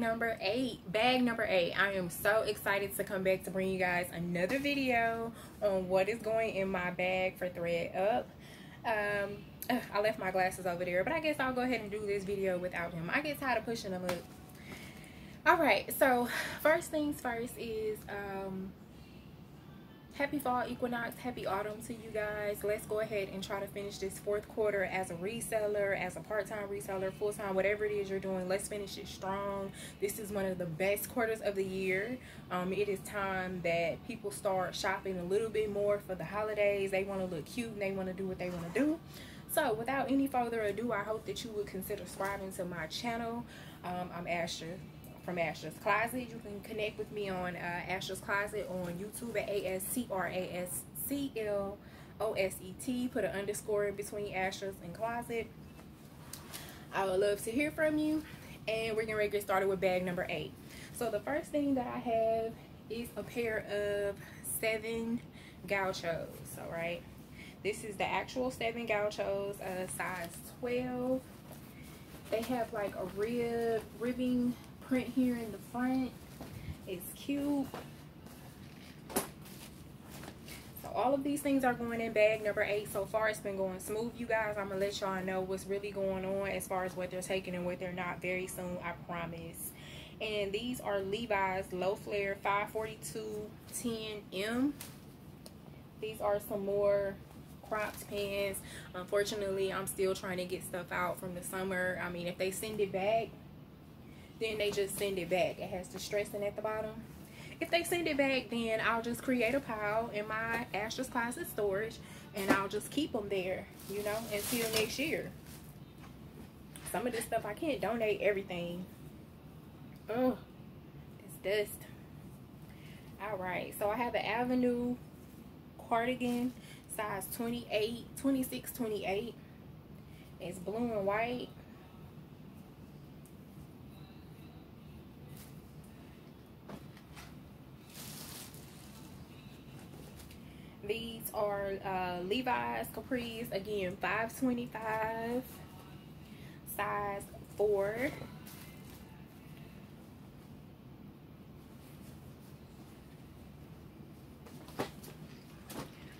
number eight bag number eight. I am so excited to come back to bring you guys another video on what is going in my bag for ThredUp um i left my glasses over there but i guess i'll go ahead and do this video without him. I get tired of pushing them up. All right so first things first is um happy fall equinox. Happy autumn to you guys. Let's go ahead and try to finish this fourth quarter as a reseller as a part-time reseller full-time whatever it is you're doing. Let's finish it strong. This is one of the best quarters of the year. Um, it is time that people start shopping a little bit more for the holidays. They want to look cute and they want to do what they want to do. So without any further ado i hope that you would consider subscribing to my channel. Um, i'm asher from Astra's Closet. You can connect with me on uh, Astra's Closet on YouTube at A-S-C-R-A-S-C-L-O-S-E-T. Put an underscore in between Astra's and Closet. I would love to hear from you. And we're going to get started with bag number eight. So the first thing that I have is a pair of seven gauchos. All right. This is the actual seven gauchos, uh, size 12. They have like a rib, ribbing print here in the front. It's cute. So all of these things are going in bag number eight. So far, it's been going smooth, you guys. I'm going to let y'all know what's really going on as far as what they're taking and what they're not very soon, I promise. And these are Levi's Low Flare 542 10M. These are some more cropped pants. Unfortunately, I'm still trying to get stuff out from the summer. I mean, if they send it back, then they just send it back. It has the stressing at the bottom. If they send it back, then I'll just create a pile in my Astra's Closet storage and I'll just keep them there, you know, until next year. Some of this stuff, I can't donate everything. Oh, it's dust. All right, so I have an Avenue cardigan, size 28, 26, 28. It's blue and white. These are uh, Levi's Capris. Again, 525 size 4.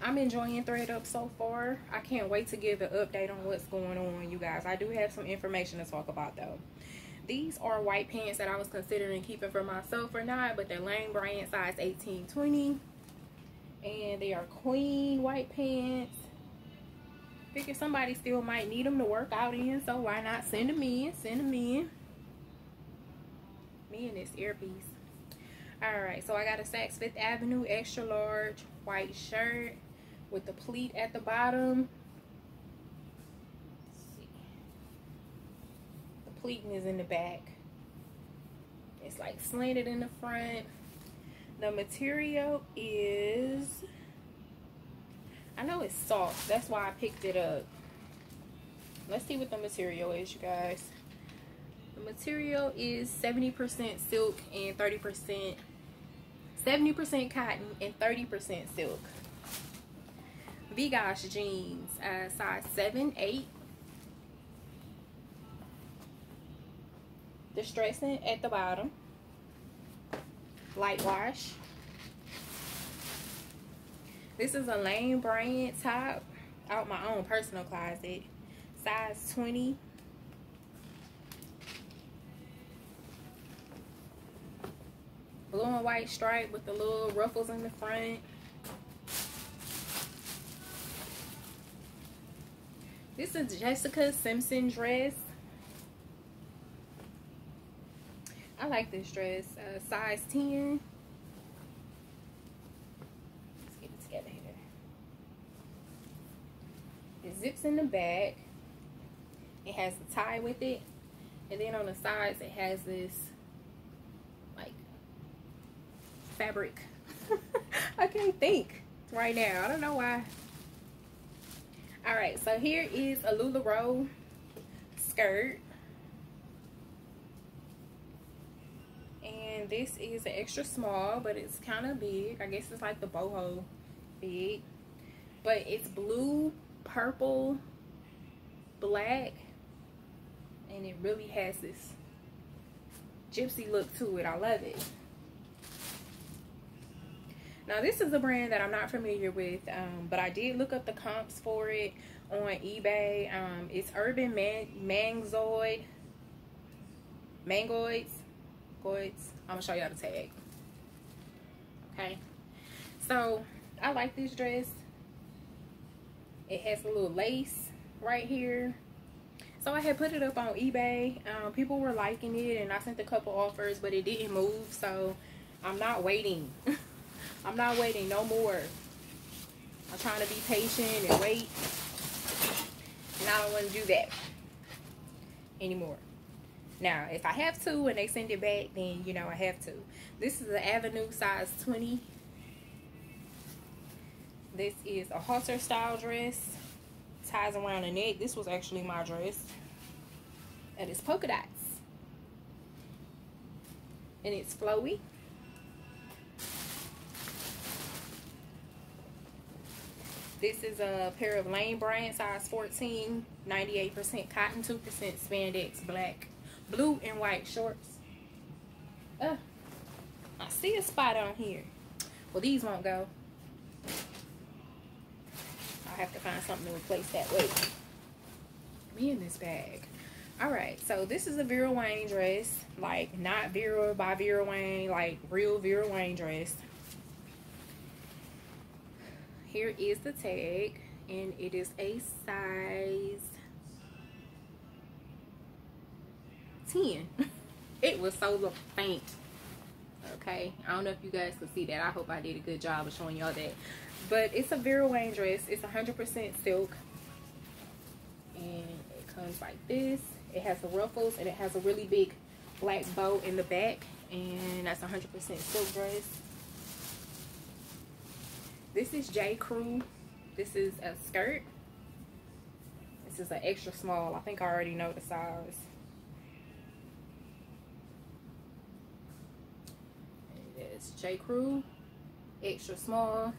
I'm enjoying ThredUp so far. I can't wait to give an update on what's going on, you guys. I do have some information to talk about, though. These are white pants that I was considering keeping for myself or not, but they're Lane Bryant size 1820 and they are clean white pants. Figure somebody still might need them to work out in so why not send them in send them in. Me and this earpiece. All right so i got a saks fifth avenue extra large white shirt with the pleat at the bottom. The pleating is in the back. It's like slanted in the front the material is, I know it's soft. That's why I picked it up. Let's see what the material is, you guys. The material is 70% silk and 30%, 70% cotton and 30% silk. Vigoss jeans, uh, size 7, 8. Distressing at the bottom light wash. This is a Lane Bryant top out my own personal closet. Size 20. Blue and white stripe with the little ruffles in the front. This is Jessica Simpson dress. I like this dress. Uh, size 10. Let's get it together here. It zips in the back. It has a tie with it. And then on the sides, it has this, like, fabric. I can't think right now. I don't know why. Alright, so here is a LuLaRoe skirt. And this is an extra small but it's kind of big i guess it's like the boho big but it's blue purple black and it really has this gypsy look to it. I love it. Now this is a brand that I'm not familiar with, um, but I did look up the comps for it on eBay. Um, it's Urban Man Mangoid. Mangoids. I'm gonna show y'all the tag. Okay. So I like this dress. It has a little lace right here. So I had put it up on eBay. Um, people were liking it and I sent a couple offers, but it didn't move. So I'm not waiting. I'm not waiting no more. I'm trying to be patient and wait. And I don't want to do that anymore. Now, if I have to and they send it back, then, you know, I have to. This is an Avenue size 20. This is a halter style dress. Ties around the neck. This was actually my dress. And it's polka dots. And it's flowy. This is a pair of Lane Bryant size 14, 98% cotton, 2% spandex, black, blue and white shorts. Uh, I see a spot on here. Well, these won't go. I have to find something to replace that weight. Me in this bag. Alright, so this is a Vera Wang dress. Like, not Vera by Vera Wang. Like, real Vera Wang dress here is the tag and it is a size 10 it was so faint okay i don't know if you guys can see that i hope i did a good job of showing y'all that but it's a vera wang dress it's 100 percent silk and it comes like this it has the ruffles and it has a really big black bow in the back and that's 100 percent silk dress this is J. Crew. This is a skirt. This is an extra small. I think I already know the size. J. Crew. Extra small.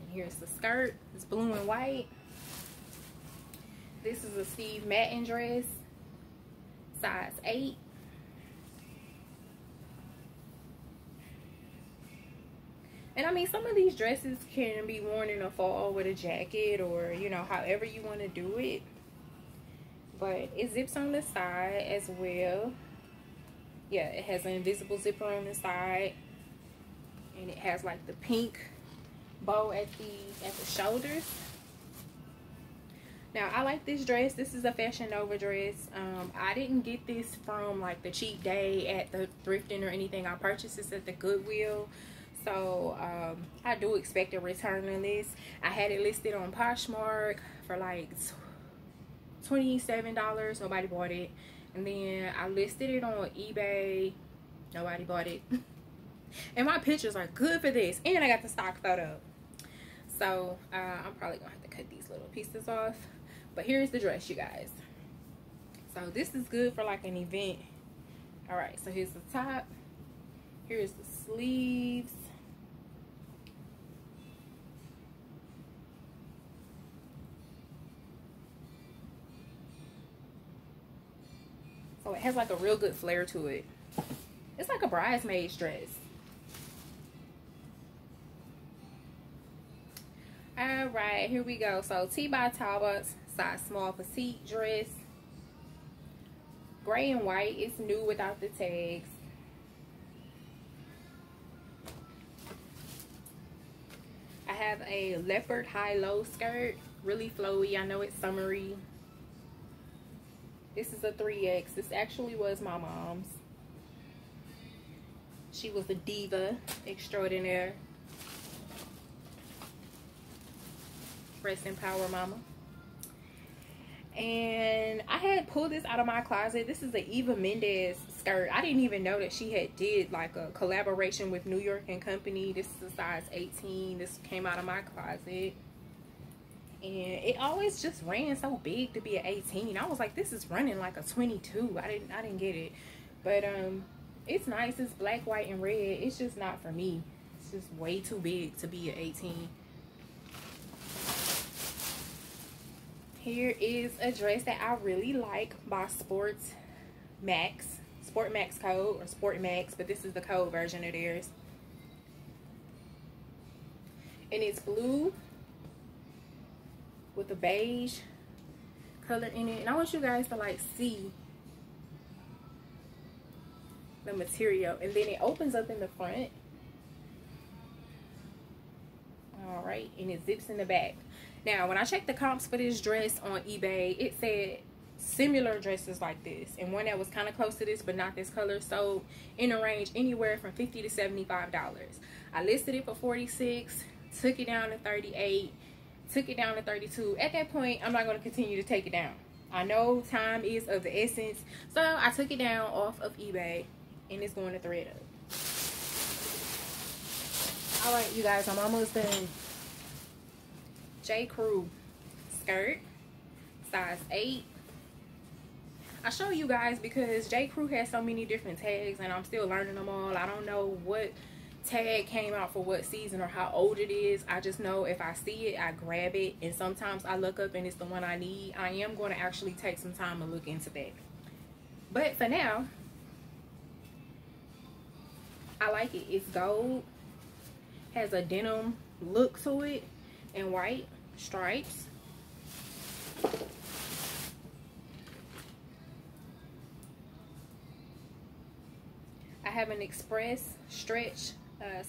And here's the skirt. It's blue and white. This is a Steve Madden dress. Size 8. And I mean, some of these dresses can be worn in the fall with a jacket or, you know, however you want to do it. But it zips on the side as well. Yeah, it has an invisible zipper on the side. And it has like the pink bow at the at the shoulders. Now, I like this dress. This is a Fashion Nova dress. Um, I didn't get this from like the cheap day at the thrifting or anything. I purchased this at the Goodwill so um, I do expect a return on this. I had it listed on Poshmark for like $27. Nobody bought it. And then I listed it on eBay. Nobody bought it. and my pictures are good for this. And I got the stock photo. So uh, I'm probably to have to cut these little pieces off. But here's the dress, you guys. So this is good for like an event. Alright, so here's the top. Here's the sleeves. So it has like a real good flare to it. It's like a bridesmaid's dress. All right, here we go. So T by Talbot, size small petite dress. Gray and white. It's new without the tags. I have a leopard high-low skirt. Really flowy. I know it's summery. This is a 3X. This actually was my mom's. She was a diva extraordinaire. Rest in power, mama. And I had pulled this out of my closet. This is the Eva Mendes skirt. I didn't even know that she had did like a collaboration with New York and Company. This is a size 18. This came out of my closet and it always just ran so big to be an 18 i was like this is running like a 22 i didn't i didn't get it. But um it's nice. It's black white and red. It's just not for me. It's just way too big to be an 18 here is a dress that I really like by Sports Max. Sportmax code or Sportmax, but this is the code version of theirs. And it's blue with a beige color in it. And I want you guys to like see the material. And then it opens up in the front. All right. And it zips in the back. Now, when I checked the comps for this dress on eBay, it said similar dresses like this and one that was kind of close to this but not this color so in a range anywhere from 50 to 75 dollars i listed it for 46 took it down to 38 took it down to 32 at that point i'm not going to continue to take it down i know time is of the essence so i took it down off of ebay and it's going to ThredUp. all right you guys i'm almost done j crew skirt size 8 I show you guys because J. Crew has so many different tags and I'm still learning them all. I don't know what tag came out for what season or how old it is. I just know if I see it, I grab it. And sometimes I look up and it's the one I need. I am going to actually take some time to look into that. But for now, I like it. It's gold. Has a denim look to it and white stripes. I have an express stretch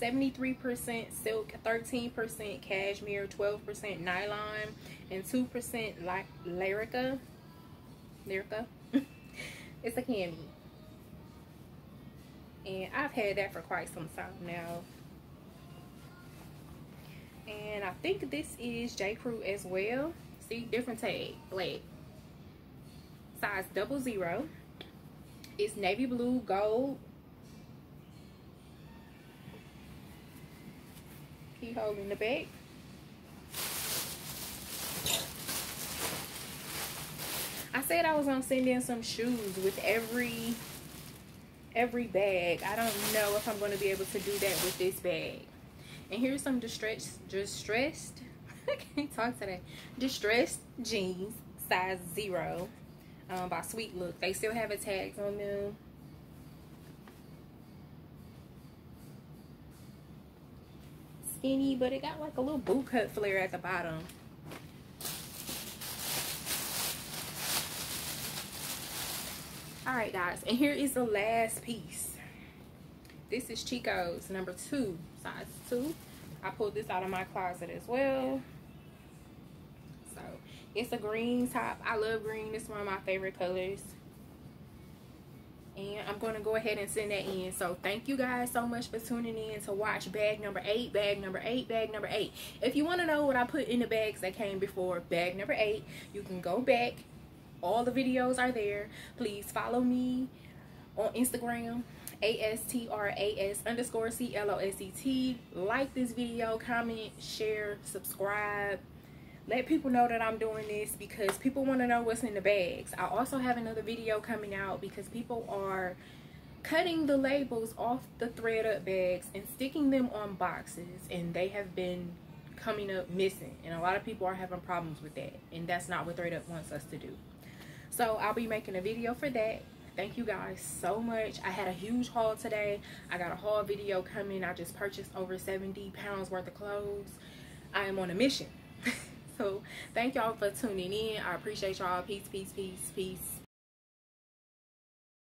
73% uh, silk 13% cashmere 12% nylon and 2% like lyrica. Lyrica? It's a candy. And I've had that for quite some time now. And I think this is J. Crew as well. See different tag black. Size double zero. It's navy blue gold keyhole in the back. I said I was gonna send in some shoes with every every bag. I don't know if I'm gonna be able to do that with this bag. And here's some distressed distressed I can't talk today. Distressed jeans, size zero, um, by Sweet Look. They still have a tags on them. Skinny, but it got like a little boot cut flare at the bottom. Alright guys, and here is the last piece. This is Chico's number two, size two. I pulled this out of my closet as well. So, it's a green top. I love green. It's one of my favorite colors and I'm going to go ahead and send that in. So thank you guys so much for tuning in to watch bag number eight, bag number eight, bag number eight. If you want to know what I put in the bags that came before bag number eight, you can go back. All the videos are there. Please follow me on Instagram a-S-T-R-A-S underscore C-L-O-S-E-T. Like this video, comment, share, subscribe let people know that I'm doing this because people want to know what's in the bags. I also have another video coming out because people are cutting the labels off the ThredUp bags and sticking them on boxes and they have been coming up missing and a lot of people are having problems with that and that's not what ThredUp wants us to do. So I'll be making a video for that. Thank you guys so much. I had a huge haul today. I got a haul video coming. I just purchased over 70 pounds worth of clothes. I am on a mission. Thank y'all for tuning in. I appreciate y'all. Peace, peace, peace, peace.